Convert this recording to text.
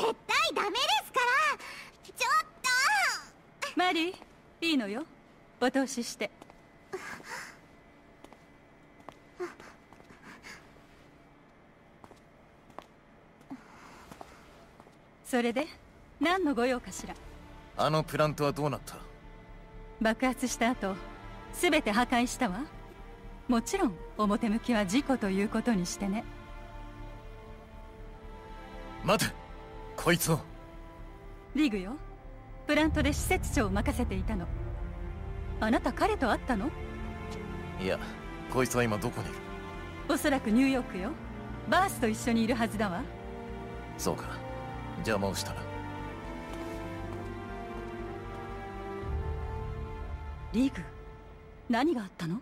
絶対ダメですから。ちょっと。マリーいいのよ。お通しして。それで何の御用かしら。あのプラントはどうなった？爆発した後全て破壊したわ。もちろん表向きは事故ということにしてね。待て。こいつを。リグよ。プラントで施設長を任せていたの。あなた彼と会ったの？いやこいつは今どこにいる？おそらくニューヨークよ。バースと一緒にいるはずだわ。そうか。邪魔をしたなリグ何があったの？